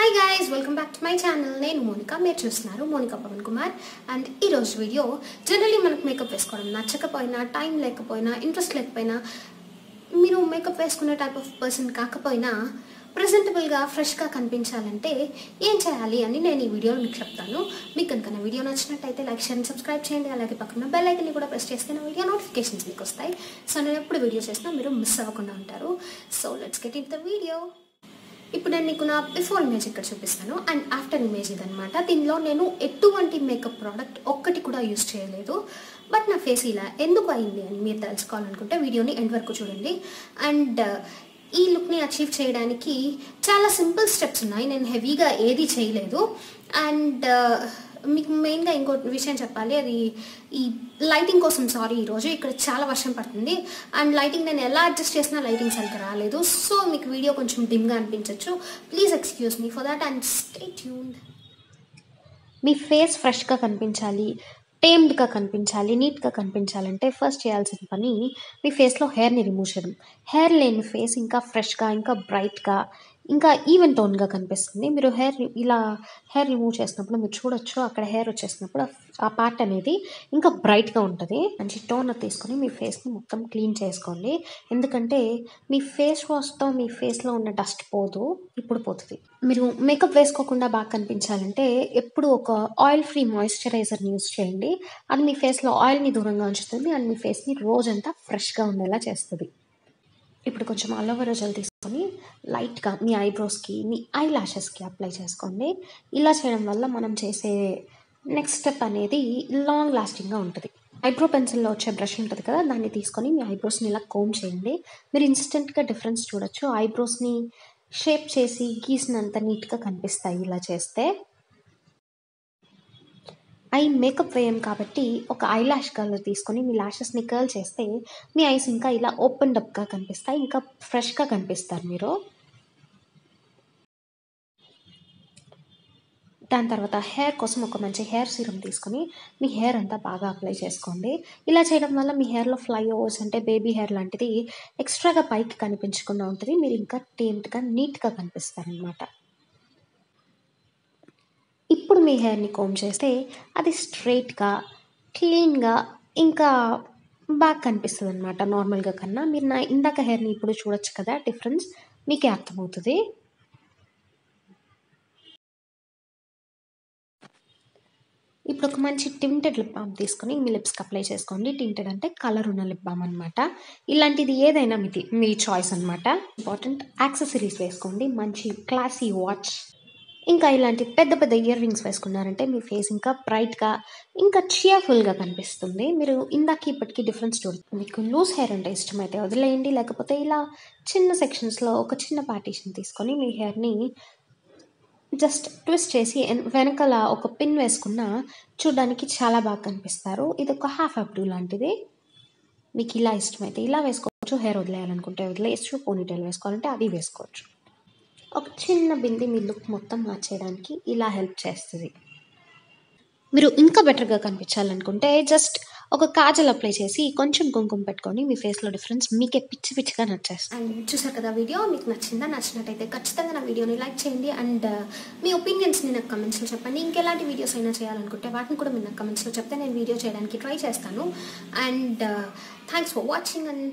Hi guys welcome back to my channel నేను మోనిక మీరు చూస్తున్నారు మోనిక పవన్ కుమార్. అండ్ ఈరోజు వీడియో జనరలీ మనకు మేకప్ వేసుకోవడం నచ్చకపోయినా టైం లేకపోయినా ఇంట్రెస్ట్ లేకపోయినా మీరు మేకప్ వేసుకునే టైప్ ఆఫ్ పర్సన్ కాకపోయినా ప్రజెంటబుల్గా ఫ్రెష్గా కనిపించాలంటే ఏం చేయాలి అని నేను ఈ వీడియోలో మీకు చెప్తాను. మీకు కనుక నా వీడియో నచ్చినట్టయితే లైక్ షేర్ సబ్స్క్రైబ్ చేయండి. అలాగే పక్కన బెల్ ఐకన్ని కూడా ప్రెస్ చేస్తే నా వీడియో నోటిఫికేషన్స్ మీకు వస్తాయి. సో నేను ఎప్పుడు వీడియో చేసినా మీరు మిస్ అవ్వకుండా ఉంటారు. So let's get in the video ఇప్పుడు నేను మీకు నా బిఫోర్ ఇమేజ్ ఇక్కడ చూపిస్తాను. అండ్ ఆఫ్టర్ ఇమేజ్ ఇదనమాట దీనిలో నేను ఎటువంటి మేకప్ ప్రోడక్ట్ ఒక్కటి కూడా యూస్ చేయలేదు. బట్ నా ఫేస్ ఇలా ఎందుకు అయింది అని మీరు తెలుసుకోవాలనుకుంటే వీడియోని ఎండ్ వరకు చూడండి. అండ్ uh, ఈ లుక్ని అచీవ్ చేయడానికి చాలా సింపుల్ స్టెప్స్ ఉన్నాయి. నేను హెవీగా ఏది చేయలేదు. అండ్ మీకు మెయిన్గా ఇంకో విషయం చెప్పాలి. అది ఈ లైటింగ్ కోసం సారీ ఈరోజు ఇక్కడ చాలా వర్షం పడుతుంది. అండ్ లైటింగ్ నేను ఎలా అడ్జస్ట్ చేసినా లైటింగ్ సరిగ్గా రాలేదు. సో మీకు వీడియో కొంచెం డిమ్గా అనిపించవచ్చు please excuse me for that and stay tuned me face ఫ్రెష్గా కనిపించాలి టేమ్డ్గా కనిపించాలి నీట్గా కనిపించాలంటే ఫస్ట్ చేయాల్సిన పని మీ ఫేస్లో హెయిర్ని రిమూవ్ చేయడం. హెయిర్ లేని ఫేస్ ఇంకా ఫ్రెష్గా ఇంకా బ్రైట్గా ఇంకా ఈవెన్ టోన్గా కనిపిస్తుంది. మీరు హెయిర్ ఇలా హెయిర్ రిమూవ్ చేసినప్పుడు మీరు చూడొచ్చు అక్కడ హెయిర్ వచ్చేసినప్పుడు ఆ పార్ట్ అనేది ఇంకా బ్రైట్గా ఉంటుంది. మంచి టోనర్ తీసుకొని మీ ఫేస్ని మొత్తం క్లీన్ చేసుకోండి. ఎందుకంటే మీ ఫేస్ వాష్తో మీ ఫేస్లో ఉన్న డస్ట్ పోదు ఇప్పుడు పోతుంది. మీరు మేకప్ వేసుకోకుండా బాగా కనిపించాలంటే ఎప్పుడు ఒక ఆయిల్ ఫ్రీ మాయిశ్చరైజర్ని యూస్ చేయండి. అది మీ ఫేస్లో ఆయిల్ని దూరంగా ఉంచుతుంది. అండ్ మీ ఫేస్ని రోజంతా ఫ్రెష్గా ఉండేలా చేస్తుంది. ఇప్పుడు కొంచెం అలోవెరా జెల్ తీసుకొని లైట్గా మీ ఐబ్రోస్కి మీ ఐ లాషెస్కి అప్లై చేసుకోండి. ఇలా చేయడం వల్ల మనం చేసే నెక్స్ట్ స్టెప్ అనేది లాంగ్ లాస్టింగ్గా ఉంటుంది. ఐబ్రో పెన్సిల్లో వచ్చే బ్రష్ ఉంటుంది కదా దాన్ని తీసుకొని మీ ఐబ్రోస్ని ఇలా కోమ్ చేయండి. మీరు ఇన్స్టెంట్గా డిఫరెన్స్ చూడొచ్చు. ఐబ్రోస్ని షేప్ చేసి గీసినంత నీట్గా కనిపిస్తాయి ఇలా చేస్తే. ఐ మేకప్ వేయం కాబట్టి ఒక ఐ లాష్ కలర్ తీసుకొని మీ లాషెస్ని కర్ల్ చేస్తే మీ ఐస్ ఇంకా ఇలా ఓపెన్ అప్గా కనిపిస్తాయి ఇంకా ఫ్రెష్గా కనిపిస్తారు మీరు. దాని తర్వాత హెయిర్ కోసం ఒక మంచి హెయిర్ సీరం తీసుకొని మీ హెయిర్ అంతా బాగా అప్లై చేసుకోండి. ఇలా చేయడం వల్ల మీ హెయిర్లో ఫ్లై ఓవర్స్ అంటే బేబీ హెయిర్ లాంటిది ఎక్స్ట్రాగా పైకి కనిపించకుండా ఉంటుంది మీరు ఇంకా టేంట్గా నీట్గా కనిపిస్తారనమాట ఇప్పుడు మీ హెయిర్ని కోమ్ చేస్తే అది స్ట్రైట్గా క్లీన్గా ఇంకా బాగా కనిపిస్తుంది అనమాట నార్మల్గా కన్నా. మీరు నా ఇందాక హెయిర్ని ఇప్పుడు చూడొచ్చు కదా డిఫరెన్స్ మీకే అర్థమవుతుంది. ఇప్పుడు ఒక మంచి టింటెడ్ లిప్ బామ్ తీసుకొని మీ లిప్స్కి అప్లై చేసుకోండి. టింటెడ్ అంటే కలర్ ఉన్న లిప్ బామ్ అనమాట ఇలాంటిది ఏదైనా మీది మీ చాయిస్ అనమాట ఇంపార్టెంట్ యాక్సెసరీస్ వేసుకోండి. మంచి క్లాసీ వాచ్ ఇంకా ఇలాంటి పెద్ద పెద్ద ఇయర్ రింగ్స్ వేసుకున్నారంటే మీ ఫేస్ ఇంకా బ్రైట్గా ఇంకా చియర్ఫుల్గా కనిపిస్తుంది. మీరు ఇందాక ఇప్పటికీ డిఫరెన్స్ చూడండి మీకు లూజ్ హెయిర్ అంటే ఇష్టమైతే వదిలేయండి. లేకపోతే ఇలా చిన్న సెక్షన్స్లో ఒక చిన్న పార్టీషన్ తీసుకొని మీ హెయిర్ని జస్ట్ ట్విస్ట్ చేసి వెనకాల ఒక పిన్ వేసుకున్న చూడడానికి చాలా బాగా కనిపిస్తారు. ఇది ఒక హాఫ్ అప్డూ లాంటిది. మీకు ఇలా ఇష్టమైతే ఇలా వేసుకోవచ్చు. హెయిర్ వదిలేయాలనుకుంటే వదిలేయచ్చు. పోనీటైల్ వేసుకోవాలంటే అది వేసుకోవచ్చు. ఒక చిన్న బింది మీ లుక్ మొత్తం మార్చేయడానికి ఇలా హెల్ప్ చేస్తుంది. మీరు ఇంకా బెటర్గా కనిపించాలనుకుంటే జస్ట్ ఒక కాజల్ అప్లై చేసి కొంచెం కుంకుమ పెట్టుకొని మీ ఫేస్లో డిఫరెన్స్ మీకే పిచ్చి పిచ్చిగా నచ్చేస్తుంది. అండ్ చూసారు కదా వీడియో? మీకు నచ్చిందా? నచ్చినట్టయితే ఖచ్చితంగా నా వీడియోని లైక్ చేయండి అండ్ uh, మీ ఒపీనియన్స్ని నాకు కమెంట్స్లో చెప్పండి. ఇంకెలాంటి వీడియోస్ అయినా చేయాలనుకుంటే వాటిని కూడా మీరు నాకు కమెంట్స్లో చెప్తే నేను వీడియో చేయడానికి ట్రై చేస్తాను. And thanks for watching and